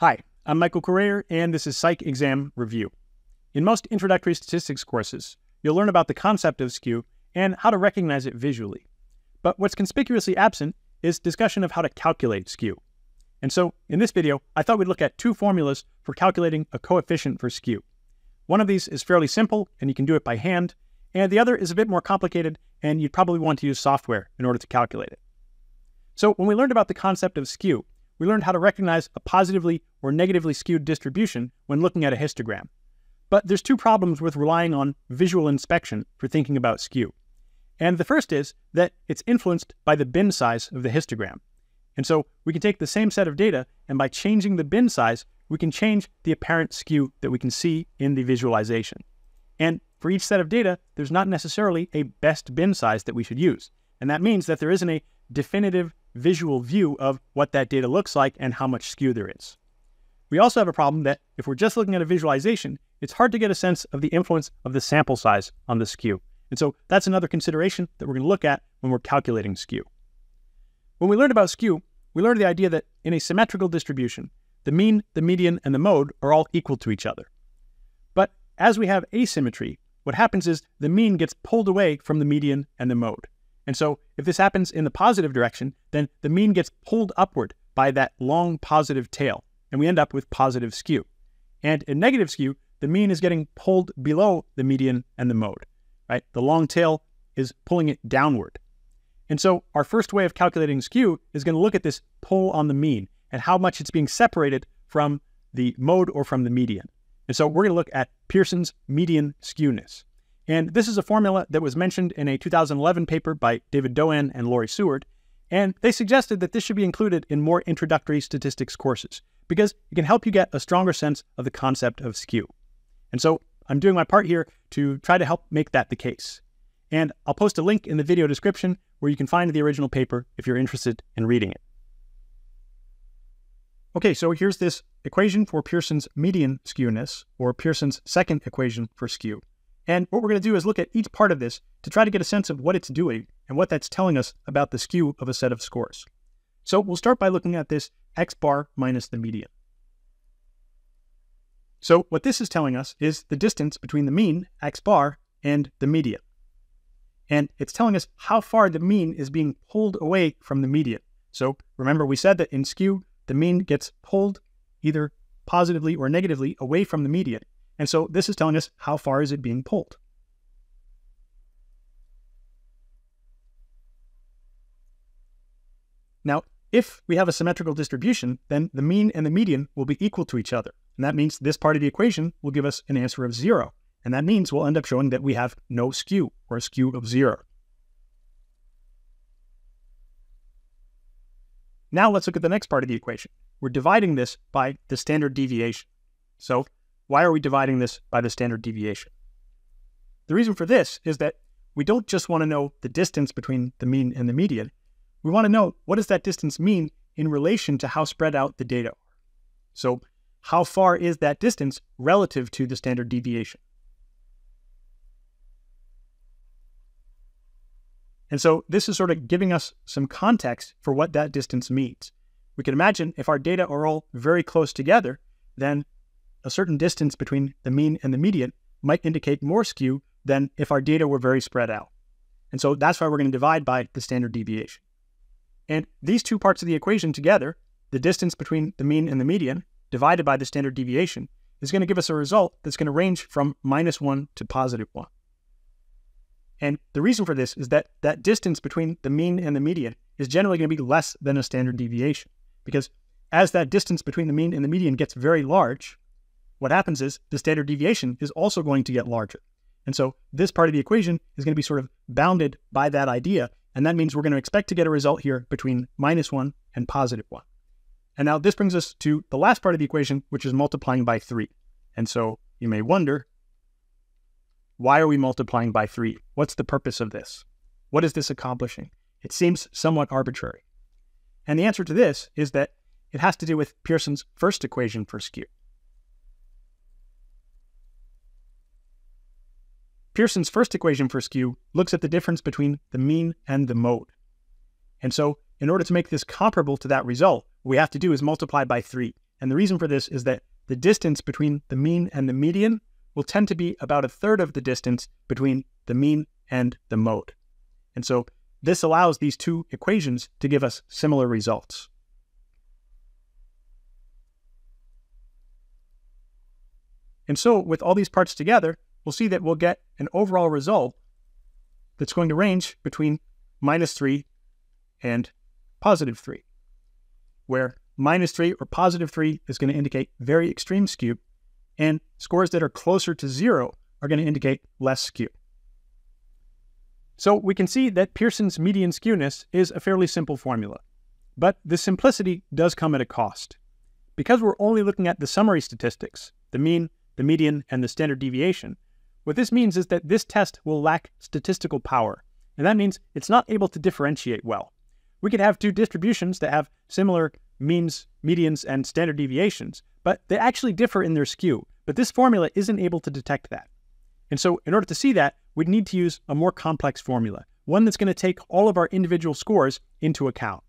Hi, I'm Michael Corayer, and this is Psych Exam Review. In most introductory statistics courses, you'll learn about the concept of skew and how to recognize it visually. But what's conspicuously absent is discussion of how to calculate skew. And so, in this video, I thought we'd look at two formulas for calculating a coefficient for skew. One of these is fairly simple, and you can do it by hand, and the other is a bit more complicated, and you'd probably want to use software in order to calculate it. So when we learned about the concept of skew, we learned how to recognize a positively or negatively skewed distribution when looking at a histogram. But there's two problems with relying on visual inspection for thinking about skew. And the first is that it's influenced by the bin size of the histogram. And so we can take the same set of data, and by changing the bin size, we can change the apparent skew that we can see in the visualization. And for each set of data, there's not necessarily a best bin size that we should use. And that means that there isn't a definitive visual view of what that data looks like and how much skew there is. We also have a problem that if we're just looking at a visualization, it's hard to get a sense of the influence of the sample size on the skew. And so that's another consideration that we're going to look at when we're calculating skew. When we learned about skew, we learned the idea that in a symmetrical distribution, the mean, the median, and the mode are all equal to each other. But as we have asymmetry, what happens is the mean gets pulled away from the median and the mode. And so if this happens in the positive direction, then the mean gets pulled upward by that long positive tail, and we end up with positive skew. And in negative skew, the mean is getting pulled below the median and the mode, right? The long tail is pulling it downward. And so our first way of calculating skew is going to look at this pull on the mean and how much it's being separated from the mode or from the median. And so we're going to look at Pearson's median skewness. And this is a formula that was mentioned in a 2011 paper by David Doane and Laurie Seward. And they suggested that this should be included in more introductory statistics courses because it can help you get a stronger sense of the concept of skew. And so I'm doing my part here to try to help make that the case. And I'll post a link in the video description where you can find the original paper if you're interested in reading it. Okay, so here's this equation for Pearson's median skewness, or Pearson's second equation for skew. And what we're going to do is look at each part of this to try to get a sense of what it's doing and what that's telling us about the skew of a set of scores. So we'll start by looking at this x bar minus the median. So what this is telling us is the distance between the mean, x bar, and the median. And it's telling us how far the mean is being pulled away from the median. So remember we said that in skew, the mean gets pulled either positively or negatively away from the median. And so this is telling us how far is it being pulled. Now, if we have a symmetrical distribution, then the mean and the median will be equal to each other. And that means this part of the equation will give us an answer of zero. And that means we'll end up showing that we have no skew, or a skew of zero. Now let's look at the next part of the equation. We're dividing this by the standard deviation. So why are we dividing this by the standard deviation? The reason for this is that we don't just want to know the distance between the mean and the median. We want to know what does that distance mean in relation to how spread out the data are. So how far is that distance relative to the standard deviation? And so this is sort of giving us some context for what that distance means. We can imagine if our data are all very close together, then a certain distance between the mean and the median might indicate more skew than if our data were very spread out. And so that's why we're going to divide by the standard deviation. And these two parts of the equation together, the distance between the mean and the median divided by the standard deviation, is going to give us a result that's going to range from minus 1 to positive 1. And the reason for this is that that distance between the mean and the median is generally going to be less than a standard deviation. Because as that distance between the mean and the median gets very large, what happens is the standard deviation is also going to get larger. And so this part of the equation is going to be sort of bounded by that idea. And that means we're going to expect to get a result here between minus 1 and positive 1. And now this brings us to the last part of the equation, which is multiplying by 3. And so you may wonder, why are we multiplying by 3? What's the purpose of this? What is this accomplishing? It seems somewhat arbitrary. And the answer to this is that it has to do with Pearson's first equation for skew. Pearson's first equation for skew looks at the difference between the mean and the mode. And so, in order to make this comparable to that result, what we have to do is multiply by 3. And the reason for this is that the distance between the mean and the median will tend to be about a third of the distance between the mean and the mode. And so this allows these two equations to give us similar results. And so with all these parts together, we'll see that we'll get an overall result that's going to range between minus 3 and positive 3, where minus 3 or positive 3 is going to indicate very extreme skew, and scores that are closer to 0 are going to indicate less skew. So we can see that Pearson's median skewness is a fairly simple formula, but the simplicity does come at a cost. Because we're only looking at the summary statistics, the mean, the median, and the standard deviation, what this means is that this test will lack statistical power, and that means it's not able to differentiate well. We could have two distributions that have similar means, medians, and standard deviations, but they actually differ in their skew. But this formula isn't able to detect that. And so in order to see that, we'd need to use a more complex formula, one that's going to take all of our individual scores into account.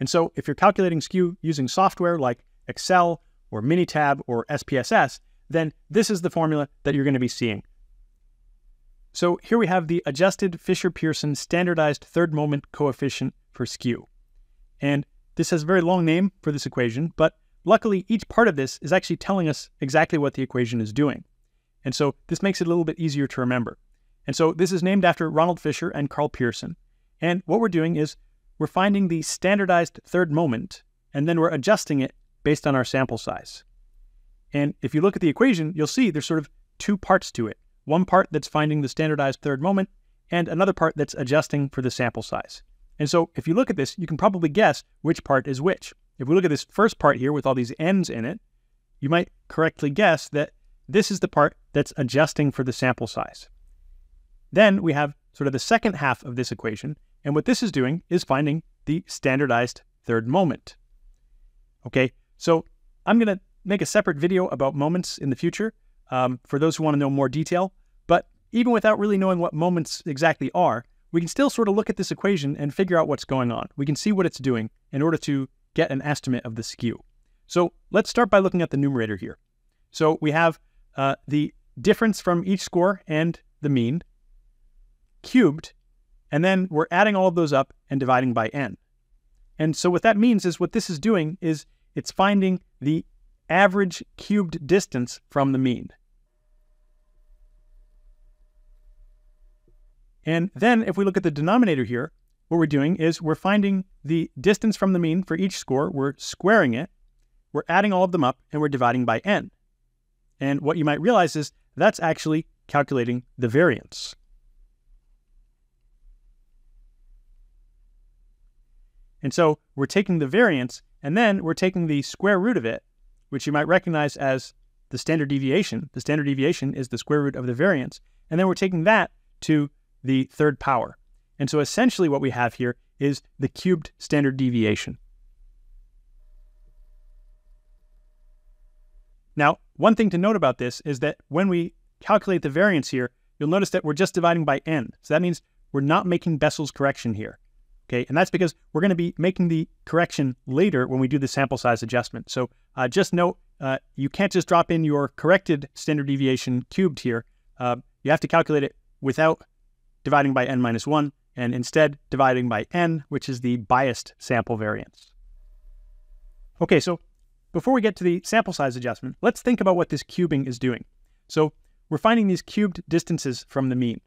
And so if you're calculating skew using software like Excel or Minitab or SPSS, then this is the formula that you're going to be seeing. So here we have the adjusted Fisher-Pearson standardized third moment coefficient for skew. And this has a very long name for this equation, but luckily each part of this is actually telling us exactly what the equation is doing. And so this makes it a little bit easier to remember. And so this is named after Ronald Fisher and Karl Pearson. And what we're doing is we're finding the standardized third moment, and then we're adjusting it based on our sample size. And if you look at the equation, you'll see there's sort of two parts to it. One part that's finding the standardized third moment, and another part that's adjusting for the sample size. And so if you look at this, you can probably guess which part is which. If we look at this first part here with all these n's in it, you might correctly guess that this is the part that's adjusting for the sample size. Then we have sort of the second half of this equation, and what this is doing is finding the standardized third moment. Okay, so I'm going to make a separate video about moments in the future um, for those who want to know more detail. Even without really knowing what moments exactly are, we can still sort of look at this equation and figure out what's going on. We can see what it's doing in order to get an estimate of the skew. So let's start by looking at the numerator here. So we have uh, the difference from each score and the mean cubed, and then we're adding all of those up and dividing by n. And so what that means is what this is doing is it's finding the average cubed distance from the mean. And then if we look at the denominator here, what we're doing is we're finding the distance from the mean for each score, we're squaring it, we're adding all of them up, and we're dividing by n. And what you might realize is that's actually calculating the variance. And so we're taking the variance, and then we're taking the square root of it, which you might recognize as the standard deviation. The standard deviation is the square root of the variance. And then we're taking that to the third power. And so essentially what we have here is the cubed standard deviation. Now, one thing to note about this is that when we calculate the variance here, you'll notice that we're just dividing by n. So that means we're not making Bessel's correction here. Okay, and that's because we're going to be making the correction later when we do the sample size adjustment. So uh, just note, uh, you can't just drop in your corrected standard deviation cubed here. Uh, you have to calculate it without dividing by n minus 1, and instead dividing by n, which is the biased sample variance. Okay, so before we get to the sample size adjustment, let's think about what this cubing is doing. So we're finding these cubed distances from the mean.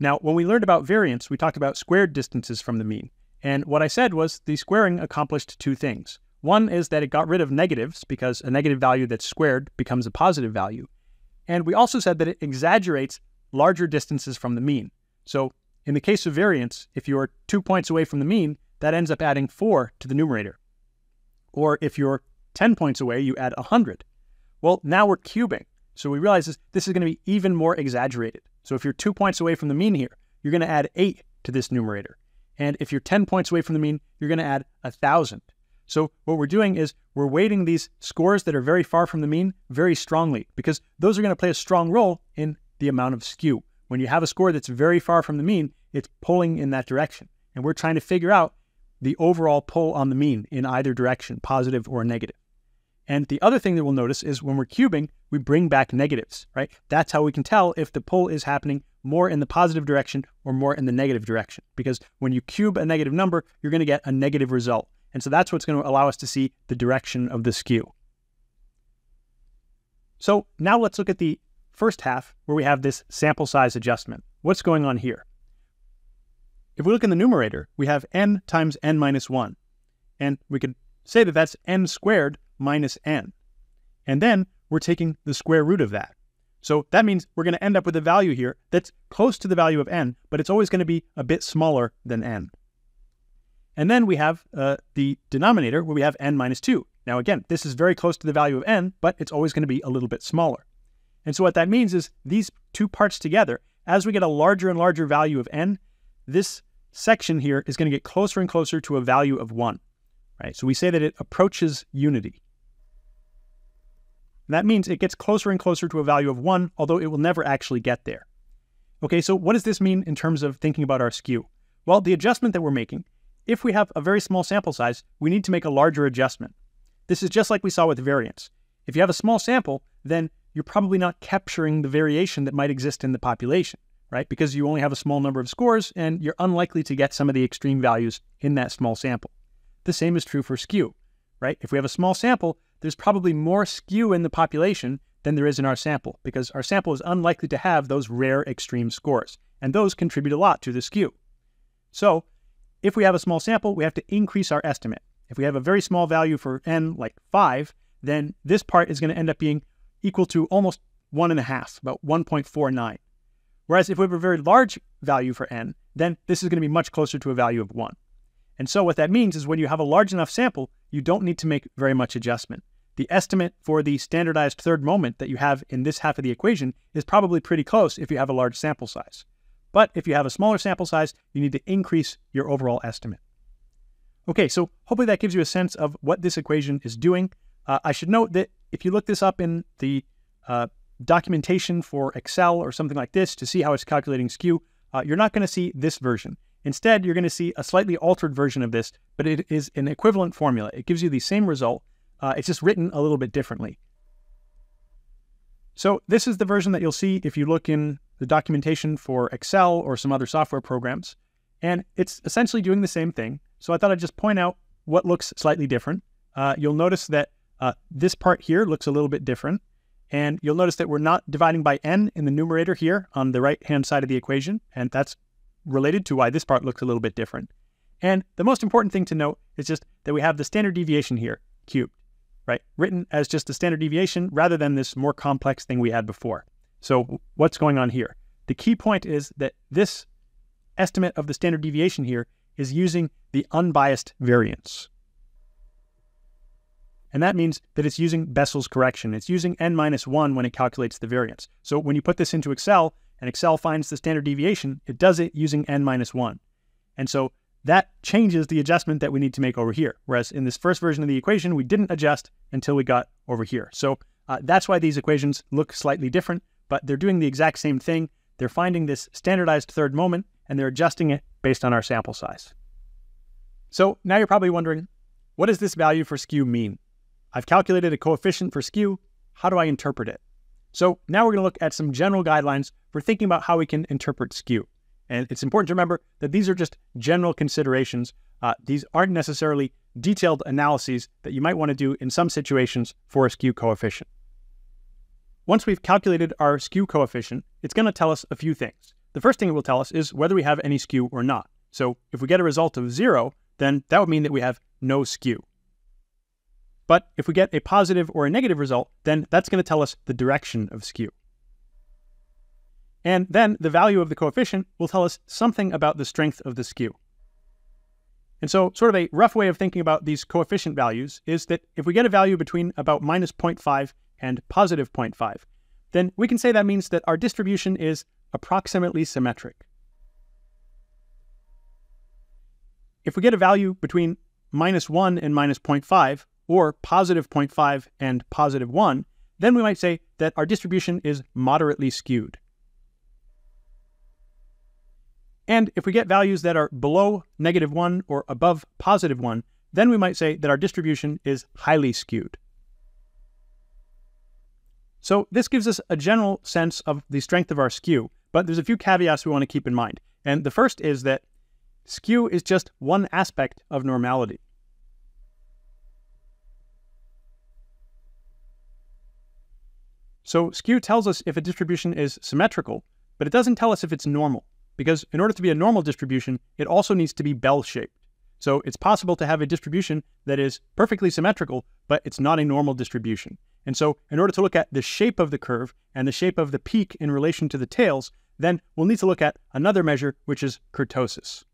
Now, when we learned about variance, we talked about squared distances from the mean. And what I said was the squaring accomplished two things. One is that it got rid of negatives because a negative value that's squared becomes a positive value. And we also said that it exaggerates larger distances from the mean. So in the case of variance, if you're two points away from the mean, that ends up adding four to the numerator. Or if you're 10 points away, you add 100. Well, now we're cubing. So we realize this, this is going to be even more exaggerated. So if you're two points away from the mean here, you're going to add eight to this numerator. And if you're 10 points away from the mean, you're going to add 1,000. So what we're doing is we're weighting these scores that are very far from the mean very strongly because those are going to play a strong role in the amount of skew. When you have a score that's very far from the mean, it's pulling in that direction. And we're trying to figure out the overall pull on the mean in either direction, positive or negative. And the other thing that we'll notice is when we're cubing, we bring back negatives, right? That's how we can tell if the pull is happening more in the positive direction or more in the negative direction. Because when you cube a negative number, you're going to get a negative result. And so that's what's going to allow us to see the direction of the skew. So now let's look at the first half where we have this sample size adjustment. What's going on here? If we look in the numerator, we have n times n minus 1. And we could say that that's n squared minus n. And then we're taking the square root of that. So that means we're going to end up with a value here that's close to the value of n, but it's always going to be a bit smaller than n. And then we have uh, the denominator where we have n minus 2. Now again, this is very close to the value of n, but it's always going to be a little bit smaller. And so what that means is these two parts together, as we get a larger and larger value of n, this section here is going to get closer and closer to a value of 1. Right? So we say that it approaches unity. That means it gets closer and closer to a value of 1, although it will never actually get there. Okay, so what does this mean in terms of thinking about our skew? Well, the adjustment that we're making, if we have a very small sample size, we need to make a larger adjustment. This is just like we saw with variance. If you have a small sample, then you're probably not capturing the variation that might exist in the population, right? Because you only have a small number of scores and you're unlikely to get some of the extreme values in that small sample. The same is true for skew, right? If we have a small sample, there's probably more skew in the population than there is in our sample because our sample is unlikely to have those rare extreme scores, and those contribute a lot to the skew. So, if we have a small sample, we have to increase our estimate. If we have a very small value for n, like 5, then this part is going to end up being equal to almost 1.5, about 1.49. Whereas if we have a very large value for n, then this is going to be much closer to a value of 1. And so what that means is when you have a large enough sample, you don't need to make very much adjustment the estimate for the standardized third moment that you have in this half of the equation is probably pretty close if you have a large sample size. But if you have a smaller sample size, you need to increase your overall estimate. Okay, so hopefully that gives you a sense of what this equation is doing. Uh, I should note that if you look this up in the uh, documentation for Excel or something like this to see how it's calculating skew, uh, you're not going to see this version. Instead, you're going to see a slightly altered version of this, but it is an equivalent formula. It gives you the same result, uh, it's just written a little bit differently. So this is the version that you'll see if you look in the documentation for Excel or some other software programs. And it's essentially doing the same thing. So I thought I'd just point out what looks slightly different. Uh, you'll notice that uh, this part here looks a little bit different. And you'll notice that we're not dividing by n in the numerator here on the right-hand side of the equation. And that's related to why this part looks a little bit different. And the most important thing to note is just that we have the standard deviation here, cubed right? Written as just a standard deviation rather than this more complex thing we had before. So what's going on here? The key point is that this estimate of the standard deviation here is using the unbiased variance. And that means that it's using Bessel's correction. It's using n minus 1 when it calculates the variance. So when you put this into Excel and Excel finds the standard deviation, it does it using n minus 1. And so that changes the adjustment that we need to make over here. Whereas in this first version of the equation, we didn't adjust until we got over here. So uh, that's why these equations look slightly different, but they're doing the exact same thing. They're finding this standardized third moment and they're adjusting it based on our sample size. So now you're probably wondering, what does this value for skew mean? I've calculated a coefficient for skew. How do I interpret it? So now we're going to look at some general guidelines for thinking about how we can interpret skew. And it's important to remember that these are just general considerations. Uh, these aren't necessarily detailed analyses that you might want to do in some situations for a skew coefficient. Once we've calculated our skew coefficient, it's going to tell us a few things. The first thing it will tell us is whether we have any skew or not. So if we get a result of zero, then that would mean that we have no skew. But if we get a positive or a negative result, then that's going to tell us the direction of skew. And then the value of the coefficient will tell us something about the strength of the skew. And so sort of a rough way of thinking about these coefficient values is that if we get a value between about minus 0.5 and positive 0.5, then we can say that means that our distribution is approximately symmetric. If we get a value between minus 1 and minus 0.5, or positive 0.5 and positive 1, then we might say that our distribution is moderately skewed. And if we get values that are below negative 1 or above positive 1, then we might say that our distribution is highly skewed. So this gives us a general sense of the strength of our skew, but there's a few caveats we want to keep in mind. And the first is that skew is just one aspect of normality. So skew tells us if a distribution is symmetrical, but it doesn't tell us if it's normal, because in order to be a normal distribution, it also needs to be bell-shaped. So it's possible to have a distribution that is perfectly symmetrical, but it's not a normal distribution. And so in order to look at the shape of the curve and the shape of the peak in relation to the tails, then we'll need to look at another measure, which is kurtosis.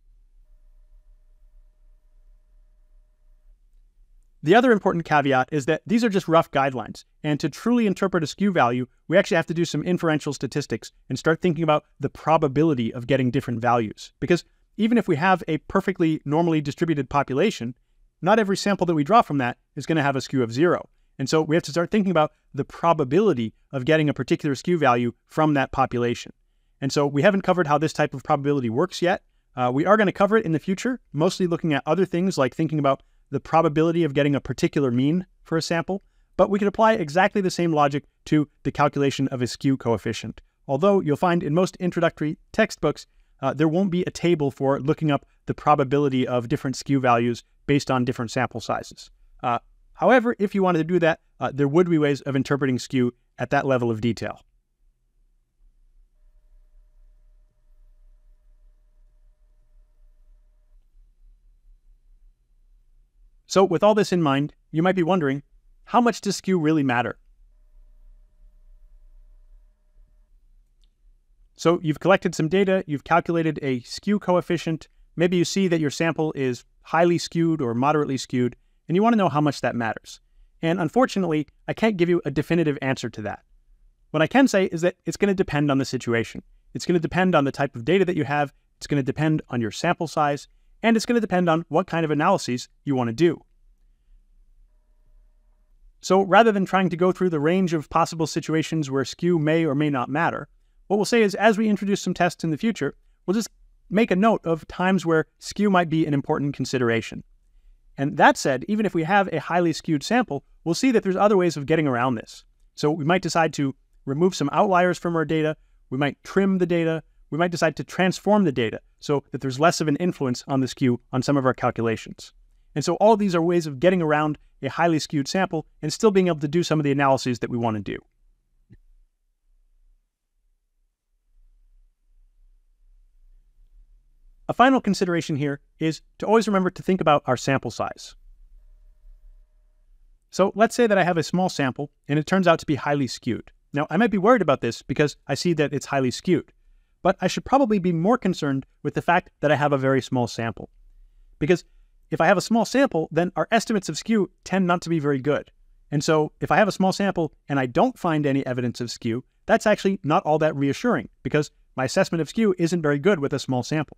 The other important caveat is that these are just rough guidelines, and to truly interpret a skew value, we actually have to do some inferential statistics and start thinking about the probability of getting different values. Because even if we have a perfectly normally distributed population, not every sample that we draw from that is going to have a skew of zero. And so we have to start thinking about the probability of getting a particular skew value from that population. And so we haven't covered how this type of probability works yet. Uh, we are going to cover it in the future, mostly looking at other things like thinking about the probability of getting a particular mean for a sample, but we could apply exactly the same logic to the calculation of a skew coefficient. Although you'll find in most introductory textbooks, uh, there won't be a table for looking up the probability of different skew values based on different sample sizes. Uh, however, if you wanted to do that, uh, there would be ways of interpreting skew at that level of detail. So with all this in mind, you might be wondering, how much does skew really matter? So you've collected some data, you've calculated a skew coefficient, maybe you see that your sample is highly skewed or moderately skewed, and you want to know how much that matters. And unfortunately, I can't give you a definitive answer to that. What I can say is that it's going to depend on the situation. It's going to depend on the type of data that you have, it's going to depend on your sample size, and it's going to depend on what kind of analyses you want to do. So rather than trying to go through the range of possible situations where skew may or may not matter, what we'll say is as we introduce some tests in the future, we'll just make a note of times where skew might be an important consideration. And that said, even if we have a highly skewed sample, we'll see that there's other ways of getting around this. So we might decide to remove some outliers from our data, we might trim the data, we might decide to transform the data so that there's less of an influence on the skew on some of our calculations. And so all these are ways of getting around a highly skewed sample and still being able to do some of the analyses that we want to do. A final consideration here is to always remember to think about our sample size. So let's say that I have a small sample and it turns out to be highly skewed. Now, I might be worried about this because I see that it's highly skewed, but I should probably be more concerned with the fact that I have a very small sample. Because if I have a small sample, then our estimates of skew tend not to be very good. And so if I have a small sample and I don't find any evidence of skew, that's actually not all that reassuring because my assessment of skew isn't very good with a small sample.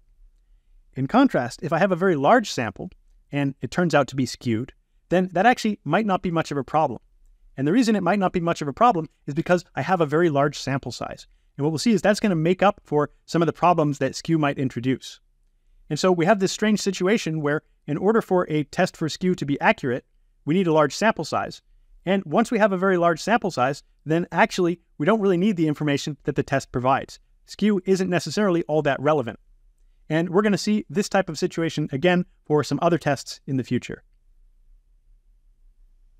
In contrast, if I have a very large sample and it turns out to be skewed, then that actually might not be much of a problem. And the reason it might not be much of a problem is because I have a very large sample size. And what we'll see is that's going to make up for some of the problems that skew might introduce. And so we have this strange situation where in order for a test for skew to be accurate, we need a large sample size. And once we have a very large sample size, then actually we don't really need the information that the test provides. Skew isn't necessarily all that relevant. And we're going to see this type of situation again for some other tests in the future.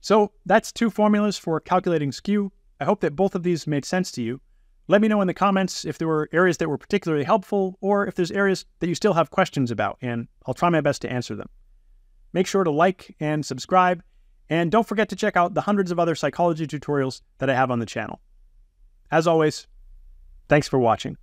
So that's two formulas for calculating skew. I hope that both of these made sense to you. Let me know in the comments if there were areas that were particularly helpful or if there's areas that you still have questions about, and I'll try my best to answer them. Make sure to like and subscribe, and don't forget to check out the hundreds of other psychology tutorials that I have on the channel. As always, thanks for watching.